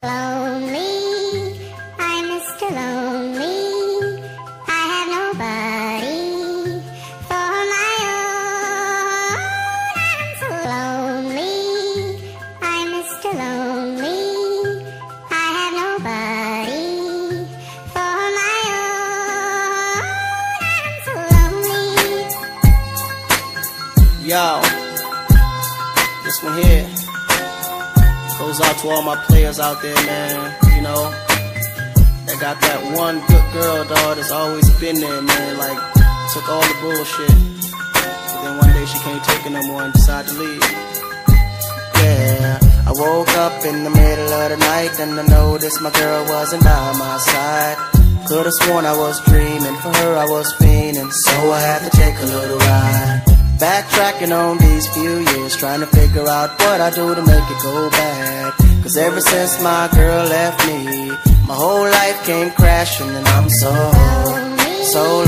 Lonely, I'm Mr. Lonely. I have nobody for my own. I'm so lonely, I'm Mr. Lonely. I have nobody for my own. I'm so lonely. Yo, this one here goes out to all my players out there, man. You know, that got that one good girl, dog, that's always been there, man. Like, took all the bullshit. But then one day she can't take it no more and decided to leave. Yeah, I woke up in the middle of the night and I noticed my girl wasn't by my side. Could've sworn I was dreaming, for her I was fiending, so I had to take a little ride. Backtracking on these few years, trying to figure out what I do to make it go bad. Cause ever since my girl left me, my whole life came crashing and I'm so, so